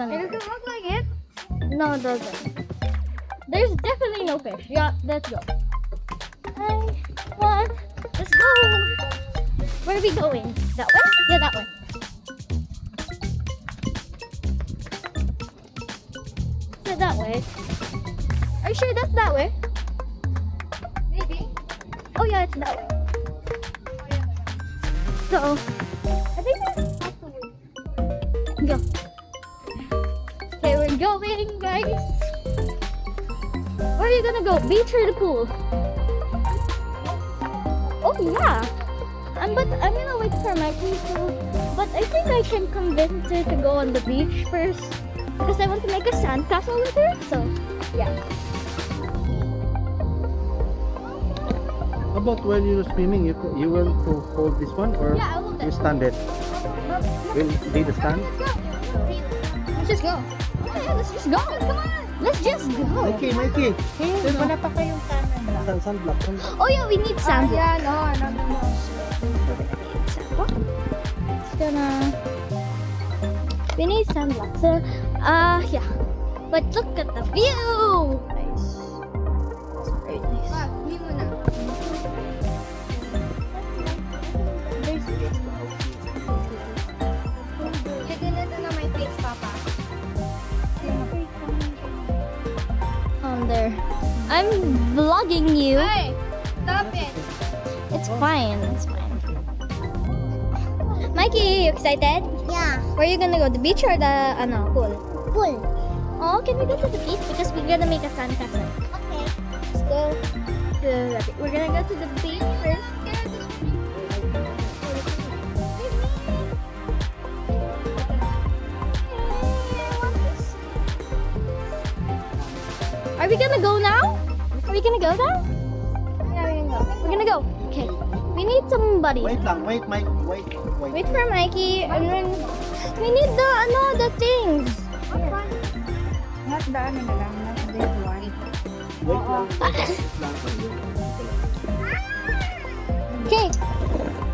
don't think. It doesn't look like it. No, it doesn't. There's definitely no fish. Yeah, let's go. Hi, on, let's go. Where are we going? That way? Yeah, that way. Yeah, that way. Are you sure that's that way? Maybe. Oh yeah, it's that way. So, I think going, guys. Where are you gonna go? Beach or the pool? Oh yeah. I'm but I'm gonna wait for Mikey to. But I think I can convince her to go on the beach first because I want to make a sandcastle with her. So yeah. How about when you're swimming, you you want to hold this one or Yeah, I will you stand it? Will be the stand? Let's just go. Yeah, let's just go. Come on. Let's just go. Mikey, Mikey. Hey, wala pa kayong camera. Sun, sunblock. sunblock. Oh yeah, we need sand. Ayan, oh, ano, ano, ano. It's gonna. We need sunblock. So, uh, yeah. But look at the view. I'm vlogging you. Hey, stop it. It's fine. It's fine. Mikey, you excited? Yeah. Where are you gonna go? The beach or the uh, ano pool? Pull. Oh, can we go to the beach because we're gonna make a sandcastle. Okay. Let's go to the beach. We're gonna go to the beach first. We gonna go now? Are we gonna go now? Yeah, We're gonna go. We're gonna go. Okay. We need somebody. Wait lang, wait, Mike. Wait, wait. Wait for Mikey and then we need the ano the things. Not the ano na lang, not this one. Wait lang. Okay.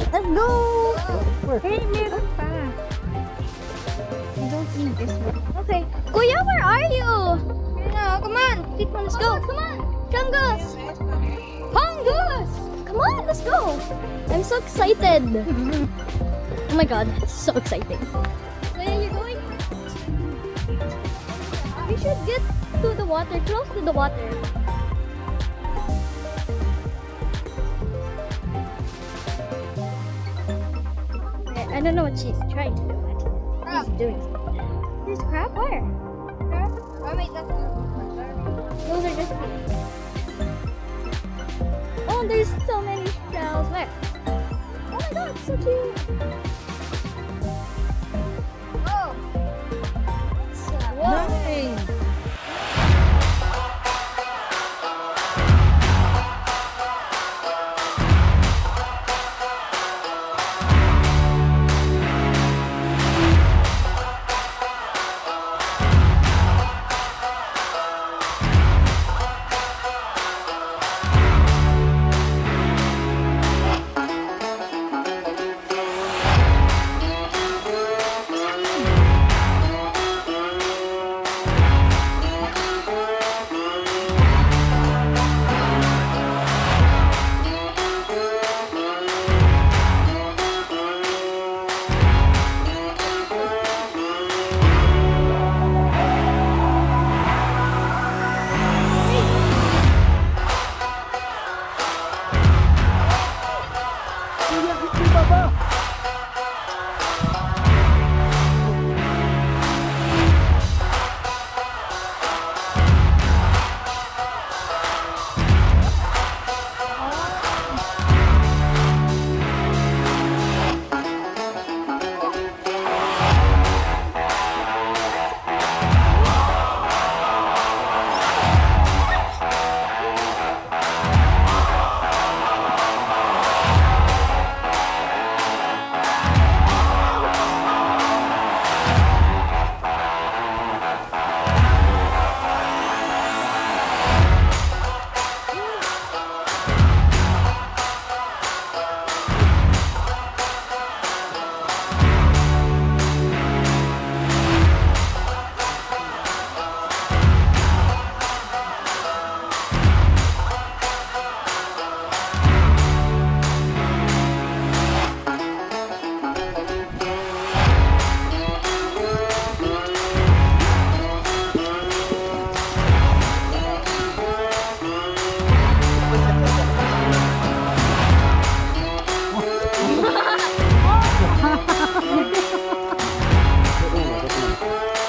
Let's go. Hey, meron pa. I don't need this one. Okay. Oh, come on. Come on, let's go. Come on. Chungus. Hongus. Come on, let's go. I'm so excited. Oh my god, it's so exciting. Where are you going? We should get to the water, close to the water. I, don't know what she's trying to do. but Crab. She's doing something. There's crab where? Oh, wait, that's Those are just Oh, there's so many shells. Where? Oh my god, so cute.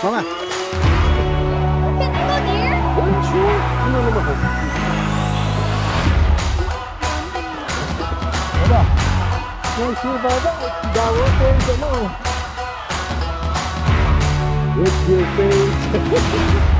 干嘛？看那鸟呢？滚出！不好。大肉，飞什么？我起飞。